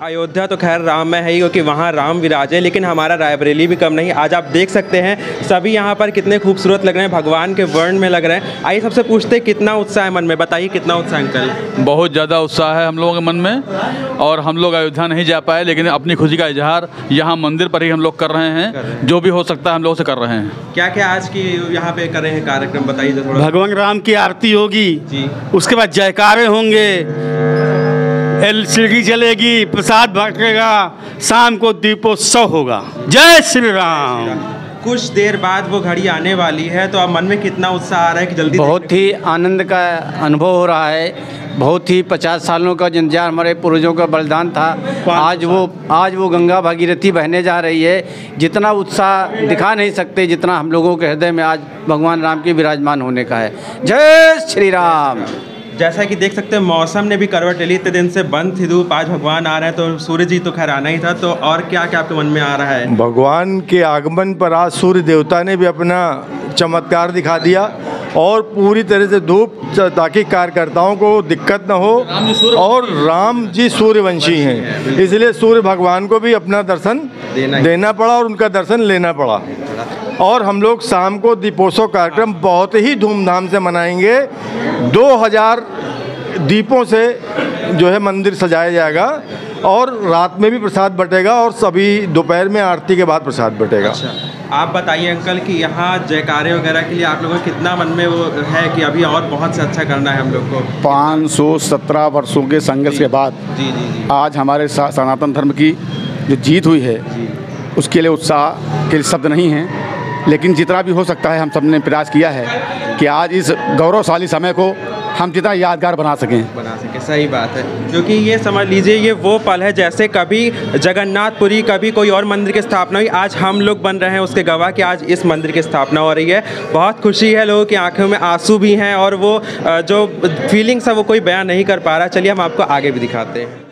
अयोध्या तो खैर राम में है ही क्योंकि वहाँ राम विराज है लेकिन हमारा रायबरेली भी कम नहीं। आज आप देख सकते हैं सभी यहाँ पर कितने खूबसूरत लग रहे हैं भगवान के वर्ण में लग रहे हैं। आइए सबसे पूछते हैं कितना उत्साह है मन में? बताइए कितना उत्साह है अंकल? बहुत ज़्यादा उत्साह है हम लोगों के मन में और हम लोग अयोध्या नहीं जा पाए लेकिन अपनी खुशी का इजहार यहाँ मंदिर पर ही हम लोग कर रहे हैं जो भी हो सकता है हम लोग से कर रहे हैं। क्या क्या आज की यहाँ पे कर रहे हैं कार्यक्रम बताइए तो भगवान राम की आरती होगी उसके बाद जयकारे होंगे एलसीडी चलेगी प्रसाद बांटेगा शाम को दीपोत्सव होगा जय श्री राम कुछ देर बाद वो घड़ी आने वाली है तो अब मन में कितना उत्साह आ रहा है कि जल्दी बहुत ही आनंद का अनुभव हो रहा है। बहुत ही पचास सालों का जंजार हमारे पूर्वजों का बलिदान था। आज वो आज वो गंगा भागीरथी बहने जा रही है। जितना उत्साह दिखा नहीं सकते जितना हम लोगों के हृदय में आज भगवान राम के विराजमान होने का है। जय श्री राम। जैसा कि देख सकते हैं मौसम ने भी करवट ले ली। इतने दिन से बंद थी धूप आज भगवान आ रहे हैं तो सूर्य जी तो खैर आना ही था। तो और क्या क्या आपके मन में आ रहा है? भगवान के आगमन पर आज सूर्य देवता ने भी अपना चमत्कार दिखा दिया और पूरी तरह से धूप ताकि कार्यकर्ताओं को दिक्कत न हो और राम जी सूर्यवंशी हैं। इसलिए सूर्य भगवान को भी अपना दर्शन देना देना पड़ा और उनका दर्शन लेना पड़ा। और हम लोग शाम को दीपोत्सव कार्यक्रम बहुत ही धूमधाम से मनाएँगे। 2000 दीपों से जो है मंदिर सजाया जाएगा और रात में भी प्रसाद बटेगा और सभी दोपहर में आरती के बाद प्रसाद बटेगा। अच्छा आप बताइए अंकल कि यहाँ जयकारे वगैरह के लिए आप लोगों को कितना मन में वो है कि अभी और बहुत से अच्छा करना है हम लोग को? 517 वर्षों के संघर्ष के बाद जी जी जी। आज हमारे सनातन धर्म की जो जीत हुई है उसके लिए उत्साह के लिए शब्द नहीं हैं। लेकिन जितना भी हो सकता है, हम सबने प्रयास किया है कि आज इस गौरवशाली समय को हम जितना यादगार बना सकें। बना सके, सही बात है। क्योंकि ये समझ लीजिए, ये वो पल है जैसे कभी जगन्नाथपुरी, कभी कोई और मंदिर की स्थापना हुई। आज हम लोग बन रहे हैं उसके गवाह कि आज इस मंदिर की स्थापना हो रही है। बहुत खुशी है लोगों की आँखों में आँसू भी हैं और वो जो फीलिंग्स है, वो कोई बयान नहीं कर पा रहा। चलिए हम आपको आगे भी दिखाते हैं।